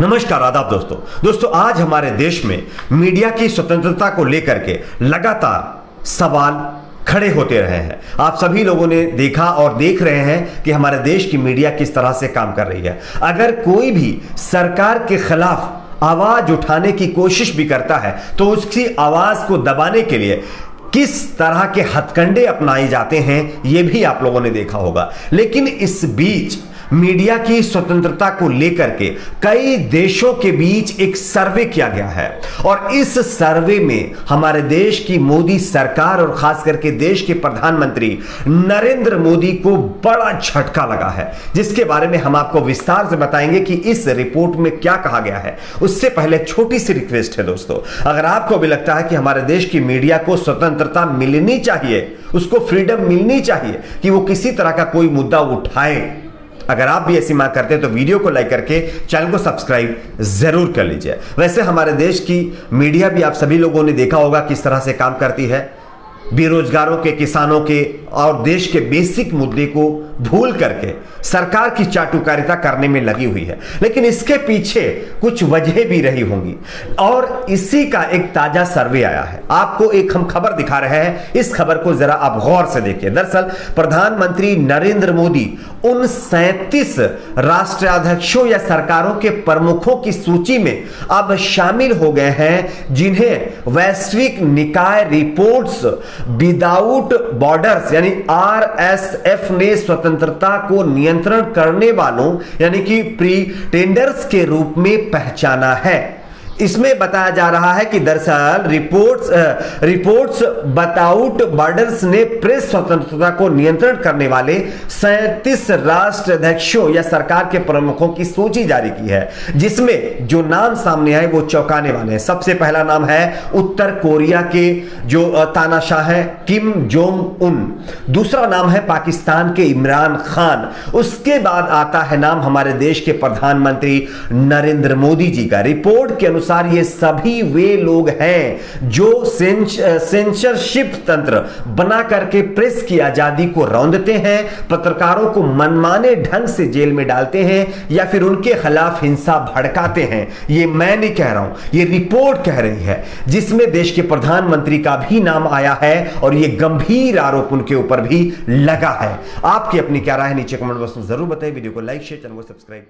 नमस्कार, आदाब दोस्तों। दोस्तों, आज हमारे देश में मीडिया की स्वतंत्रता को लेकर के लगातार सवाल खड़े होते रहे हैं। आप सभी लोगों ने देखा और देख रहे हैं कि हमारे देश की मीडिया किस तरह से काम कर रही है। अगर कोई भी सरकार के खिलाफ आवाज़ उठाने की कोशिश भी करता है तो उसकी आवाज़ को दबाने के लिए किस तरह के हथकंडे अपनाए जाते हैं यह भी आप लोगों ने देखा होगा। लेकिन इस बीच मीडिया की स्वतंत्रता को लेकर के कई देशों के बीच एक सर्वे किया गया है। और इस सर्वे में हमारे देश की मोदी सरकार और खास करके देश के प्रधानमंत्री नरेंद्र मोदी को बड़ा झटका लगा है, जिसके बारे में हम आपको विस्तार से बताएँगे कि इस रिपोर्ट में क्या कहा गया है। उससे पहले छोटी सी रिक्वेस्ट है दोस्तों, अगर आपको भी लगता है कि हमारे देश की मीडिया को स्वतंत्रता मिलनी चाहिए, उसको फ्रीडम मिलनी चाहिए कि वो किसी तरह का कोई मुद्दा उठाए। अगर आप भी ऐसी मांग करते हैं तो वीडियो को लाइक करके चैनल को सब्सक्राइब ज़रूर कर लीजिए। वैसे हमारे देश की मीडिया भी आप सभी लोगों ने देखा होगा किस तरह से काम करती है। बेरोजगारों के, किसानों के और देश के बेसिक मुद्दे को भूल करके सरकार की चाटुकारिता करने में लगी हुई है। लेकिन इसके पीछे कुछ वजह भी रही होंगी। और इसी का एक ताज़ा सर्वे आया है। आपको एक हम खबर दिखा रहे हैं। इस खबर को जरा आप गौर से देखिए। दरअसल प्रधानमंत्री नरेंद्र मोदी उन सैतीस राष्ट्राध्यक्षों या सरकारों के प्रमुखों की सूची में अब शामिल हो गए हैं, जिन्हें वैश्विक निकाय रिपोर्ट्स विदाउट बॉर्डर्स यानी आरएसएफ ने स्वतंत्रता को नियंत्रण करने वालों, यानी कि प्री टेंडर्स के रूप में पहचाना है। इसमें बताया जा रहा है कि दरअसल रिपोर्ट्स रिपोर्ट्स बताउट बॉर्डर्स ने प्रेस स्वतंत्रता को नियंत्रण करने वाले सैतीस राष्ट्र अध्यक्षों या सरकार के प्रमुखों की सूची जारी की है, जिसमें जो नाम सामने आए वो चौंकाने वाले हैं। सबसे पहला नाम है उत्तर कोरिया के जो तानाशाह है, किम जोंग उन दूसरा नाम है पाकिस्तान के इमरान खान। उसके बाद आता है नाम हमारे देश के प्रधानमंत्री नरेंद्र मोदी जी का। रिपोर्ट के अनुसार अनुसार ये सभी वे लोग हैं जो सेंसरशिप तंत्र बना करके प्रेस की आज़ादी को रौंदते हैं, पत्रकारों को मनमाने ढंग से जेल में डालते हैं या फिर उनके खिलाफ हिंसा भड़काते हैं। ये मैं नहीं कह रहा हूँ, ये रिपोर्ट कह रही है, जिसमें देश के प्रधानमंत्री का भी नाम आया है और ये गंभीर आरोप उनके ऊपर भी लगा है। आपकी अपनी क्या राय नीचे कमेंट बॉक्स में ज़रूर बताइए वीडियो को लाइक, शेयर, चैनल को सब्सक्राइब